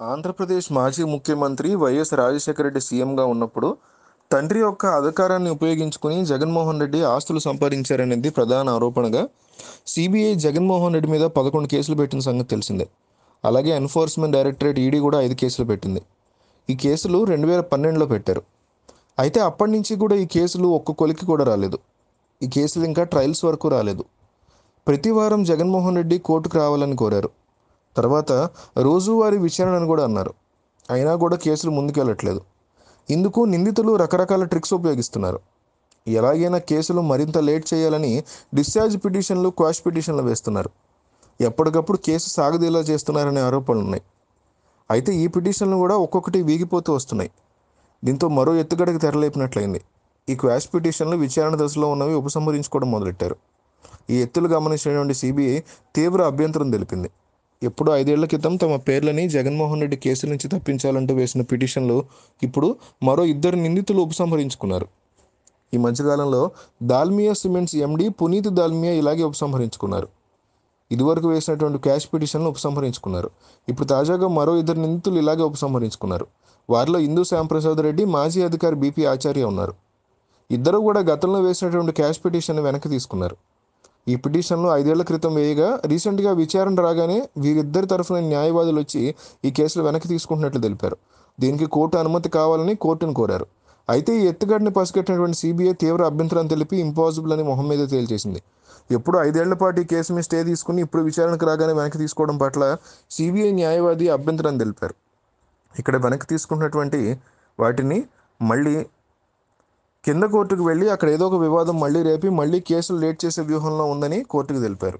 ఆంధ్రప్రదేశ్ మాజీ ముఖ్యమంత్రి వైఎస్ రాజశేఖర రెడ్డి సీఎంగా ఉన్నప్పుడు తండ్రి యొక్క అధికారాన్ని ఉపయోగించుకుని జగన్మోహన్ రెడ్డి ఆస్తులు సంపాదించారనేది ప్రధాన ఆరోపణగా సిబిఐ జగన్మోహన్ రెడ్డి మీద పదకొండు కేసులు పెట్టిన సంగతి తెలిసిందే. అలాగే ఎన్ఫోర్స్మెంట్ డైరెక్టరేట్ ఈడీ కూడా ఐదు కేసులు పెట్టింది. ఈ కేసులు రెండు వేల పన్నెండులో పెట్టారు. అయితే అప్పటి నుంచి కూడా ఈ కేసులు ఒక్క కొలికి కూడా రాలేదు. ఈ కేసులు ఇంకా ట్రయల్స్ వరకు రాలేదు. ప్రతి వారం జగన్మోహన్ రెడ్డి కోర్టుకు రావాలని కోరారు. తర్వాత రోజువారీ విచారణను కూడా అన్నారు. అయినా కూడా కేసులు ముందుకెళ్ళట్లేదు. ఇందుకు నిందితులు రకరకాల ట్రిక్స్ ఉపయోగిస్తున్నారు. ఎలాగైనా కేసులు మరింత లేట్ చేయాలని డిశ్చార్జ్ పిటిషన్లు క్వాష్ పిటిషన్లు వేస్తున్నారు. ఎప్పటికప్పుడు కేసు సాగదీలా చేస్తున్నారనే ఆరోపణలు ఉన్నాయి అయితే ఈ పిటిషన్లు కూడా ఒక్కొక్కటి వీగిపోతూ వస్తున్నాయి. దీంతో మరో ఎత్తుగడకు తెరలేపినట్లయింది. ఈ క్వాష్ పిటిషన్లు విచారణ దశలో ఉన్నవి ఉపసంహరించుకోవడం మొదలెట్టారు. ఈ ఎత్తులు గమనించినటువంటి సిబిఐ తీవ్ర అభ్యంతరం తెలిపింది. ఎప్పుడు ఐదేళ్ళ క్రితం తమ పేర్లని జగన్మోహన్ రెడ్డి కేసుల నుంచి తప్పించాలంటూ వేసిన పిటిషన్లు ఇప్పుడు మరో ఇద్దరు నిందితులు ఉపసంహరించుకున్నారు. ఈ మధ్యకాలంలో దాల్మియా సిమెంట్స్ ఎండి పునీత్ దాల్మియా ఇలాగే ఉపసంహరించుకున్నారు. ఇదివరకు వేసినటువంటి క్యాష్ పిటిషన్లు ఉపసంహరించుకున్నారు. ఇప్పుడు తాజాగా మరో ఇద్దరు నిందితులు ఇలాగే ఉపసంహరించుకున్నారు. వారిలో ఇందు శ్యాంప్రసాద్ రెడ్డి మాజీ అధికారి బీపీ ఆచార్య ఉన్నారు. ఇద్దరు కూడా గతంలో వేసినటువంటి క్యాష్ పిటిషన్ వెనక్కి తీసుకున్నారు. ఈ పిటిషన్లు ఐదేళ్ళ క్రితం వేయగా రీసెంట్గా విచారణ రాగానే వీరిద్దరి తరఫున న్యాయవాదులు వచ్చి ఈ కేసులు వెనక్కి తీసుకుంటున్నట్లు తెలిపారు. దీనికి కోర్టు అనుమతి కావాలని కోర్టును కోరారు. అయితే ఈ ఎత్తుగడని పసిగట్టినటువంటి సిబిఐ తీవ్ర అభ్యంతరం తెలిపి ఇంపాసిబుల్ అని మొహం మీద తేల్చేసింది. ఎప్పుడు ఐదేళ్ళ పాటు ఈ కేసు మీద స్టే తీసుకుని ఇప్పుడు విచారణకు రాగానే వెనక్కి తీసుకోవడం పట్ల సిబిఐ న్యాయవాది అభ్యంతరం తెలిపారు. ఇక్కడ వెనక్కి తీసుకున్నటువంటి వాటిని మళ్ళీ కింద కోర్టుకు వెళ్ళి అక్కడ ఏదో ఒక వివాదం మళ్ళీ రేపి మళ్ళీ కేసులు లేట్ చేసే వ్యూహంలో ఉందని కోర్టుకు తెలిపారు.